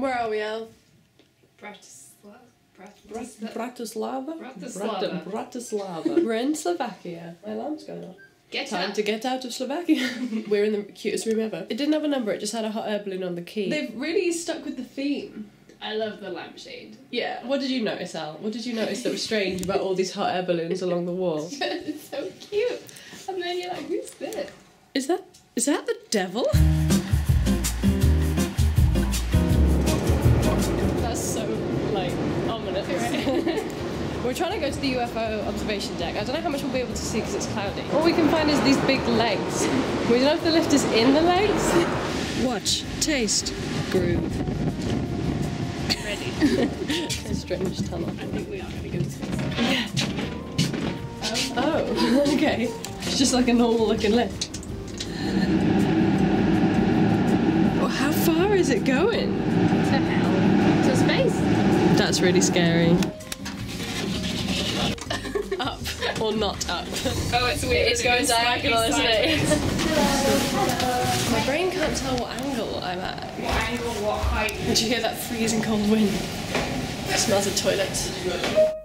Where are we, Al? Bratislava. Bratislava. Bratislava. Bratislava. Bratislava. Bratislava. We're in Slovakia. My alarm's going off. Get Time up. to get out of Slovakia. We're in the cutest room ever. It didn't have a number, it just had a hot air balloon on the key. They've really stuck with the theme. I love the lampshade. Yeah. What did you notice, Al? What did you notice that was strange about all these hot air balloons along the wall? it's so cute. And then you're like, who's this? Is that is that the devil? We're trying to go to the UFO observation deck. I don't know how much we'll be able to see because it's cloudy. All we can find is these big legs. We don't know if the lift is in the legs. Watch, taste, groove. Ready. A strange tunnel. I think we are going to go to space. Oh, oh okay. It's just like a normal looking lift. Well, how far is it going? To hell. To space. That's really scary. up or not up? Oh, it's weird. It's going diagonal, isn't it? My brain can't tell what angle I'm at. What angle, what height? Did you hear that freezing cold wind? It smells of toilets.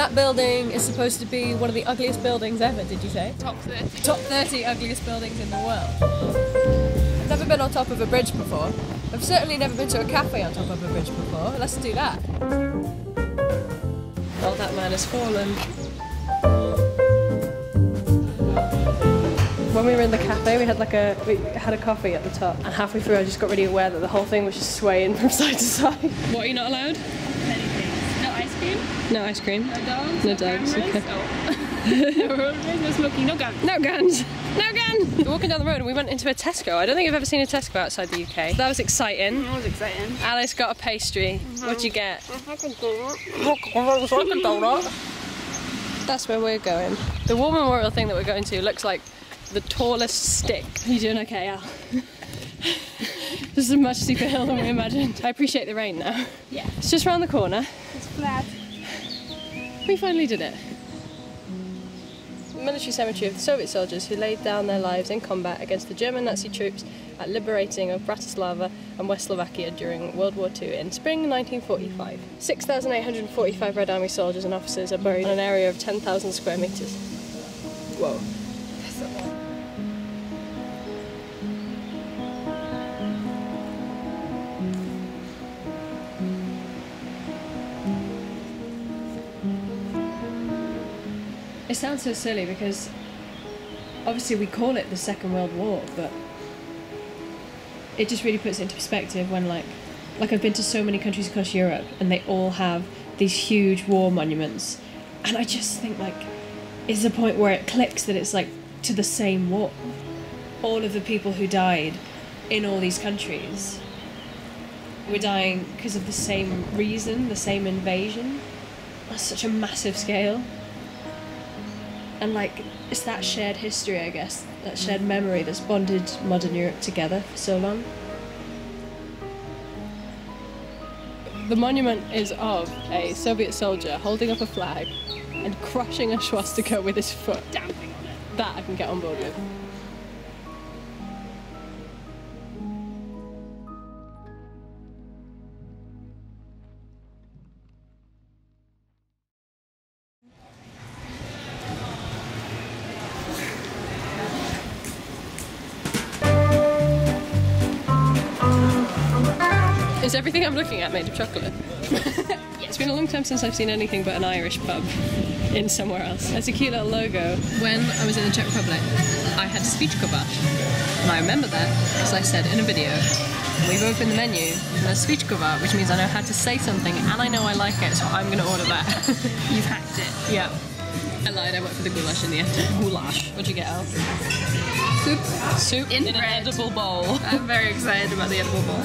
That building is supposed to be one of the ugliest buildings ever, did you say? Top 30. Top 30 ugliest buildings in the world. I've never been on top of a bridge before. I've certainly never been to a cafe on top of a bridge before. Let's do that. Oh, that man has fallen. When we were in the cafe, we had like a we had a coffee at the top, and halfway through, I just got really aware that the whole thing was just swaying from side to side. What are you not allowed? Many things. No ice cream. No ice cream. No dogs. No dogs, cameras, okay. No. no road rage, no smoking. No guns. No guns! No guns! We're walking down the road and we went into a Tesco. I don't think I've ever seen a Tesco outside the UK. That was exciting. That was exciting. Alice got a pastry. What'd uh-huh. you get? That's where we're going. The war memorial thing that we're going to looks like the tallest stick. Are you doing okay, Al? this is a much steeper hill than we imagined. I appreciate the rain now. Yeah. It's just round the corner. It's flat. We finally did it. Military cemetery of the Soviet soldiers who laid down their lives in combat against the German Nazi troops at liberating of Bratislava and West Slovakia during World War II in spring 1945. 6,845 Red Army soldiers and officers are buried in an area of 10,000 square metres. Whoa. It sounds so silly because obviously we call it the Second World War, but it just really puts it into perspective when like like I've been to so many countries across Europe and they all have these huge war monuments and I just think like is the point where it clicks that it's like to the same war. All of the people who died in all these countries were dying because of the same reason, the same invasion. On such a massive scale and like it's that shared history i guess that shared memory that's bonded modern europe together for so long. The monument is of a soviet soldier holding up a flag and crushing a swastika with his foot. Damping on it. that i can get on board with Is everything I'm looking at made of chocolate? It's been a long time since I've seen anything but an Irish pub in somewhere else. It's a cute little logo. When I was in the Czech Republic, I had Svíčková. And I remember that because I said in a video, we've opened the menu, and there's Svíčková, which means I know how to say something and I know I like it, so I'm going to order that. You've hacked it. yeah. I lied, I went for the goulash in the end. Goulash. What'd you get, Al? Soup. Soup In in, an edible bowl. I'm very excited about the edible bowl.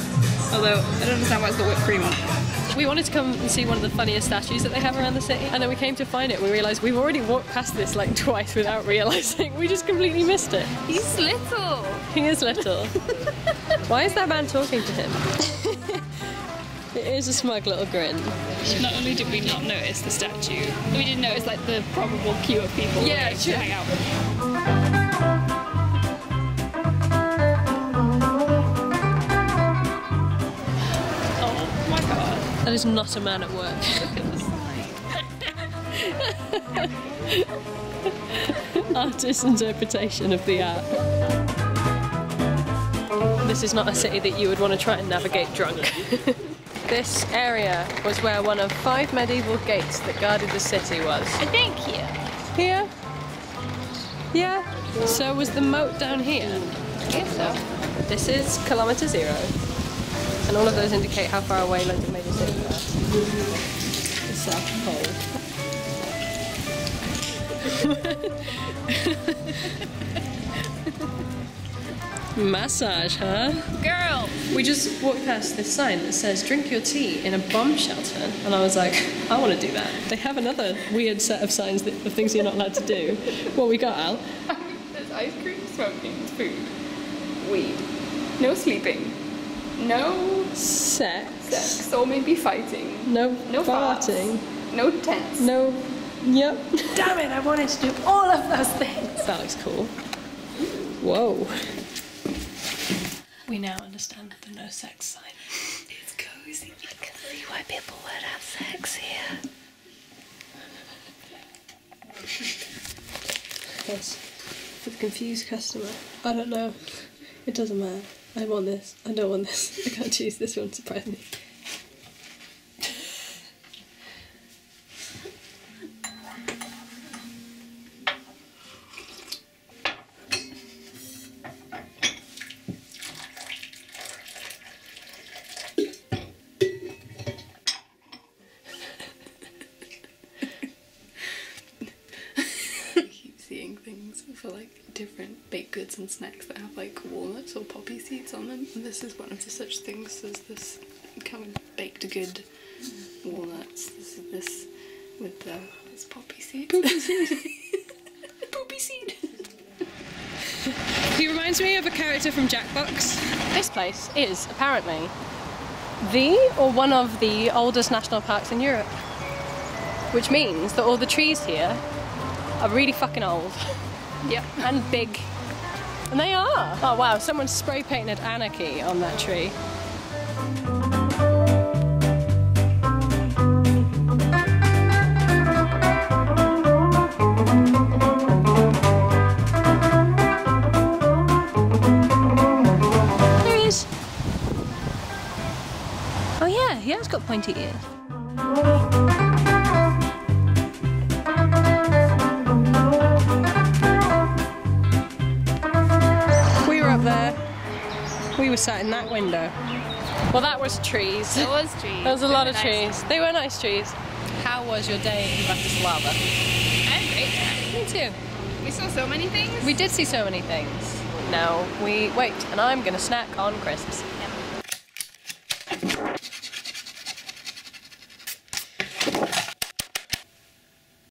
Although, I don't understand why it's got whipped cream on it. We wanted to come and see one of the funniest statues that they have around the city, and then we came to find it. We realised we've already walked past this like twice without realising. We just completely missed it. He's little. He is little. Why is that man talking to him? it is a smug little grin. Not only did we not notice the statue, we didn't notice like the probable queue of people Yeah, waiting true. to hang out. Oh That is not a man at work. Artist's interpretation of the art. This is not a city that you would want to try and navigate drunk. this area was where one of five medieval gates that guarded the city was. I think here. Here? Yeah. So was the moat down here. I guess so. This is kilometre zero. And all of those indicate how far away London Major City are. The South Pole. Massage, huh? Girl! We just walked past this sign that says drink your tea in a bomb shelter. And I was like, I want to do that. They have another weird set of signs that, of things you're not allowed to do. What we got, Al? There's ice cream, smoking, food, weed. No sleeping. No Sex. sex or maybe fighting. No, No farting. farts. No tents. No. Yep. Damn it, I wanted to do all of those things. That looks cool. Whoa. We now understand the no sex sign. It's cozy. I can see why people would have sex here. Yes. For the confused customer. I don't know. It doesn't matter. I want this. I don't want this. I can't choose this one, surprise me. I keep seeing things for like different baked goods and snacks that have like walnuts or poppy seeds on them. And this is one of the such things as this kind of baked good walnuts. This is this with the this poppy seed. Poppy seed. poppy seed. He reminds me of a character from Jackbox. This place is apparently the or one of the oldest national parks in Europe. Which means that all the trees here are really fucking old. Yep. and big. And they are. Oh wow, someone spray painted anarchy on that tree. There he is. Oh yeah, he has got pointy ears. We were sat in that window. Well, that was trees. There was trees. There was a lot of Nice. trees. They were nice trees. How was your day in Bratislava? I had a great time. Me too. We saw so many things. We did see so many things. Now we wait, and I'm gonna snack on crisps.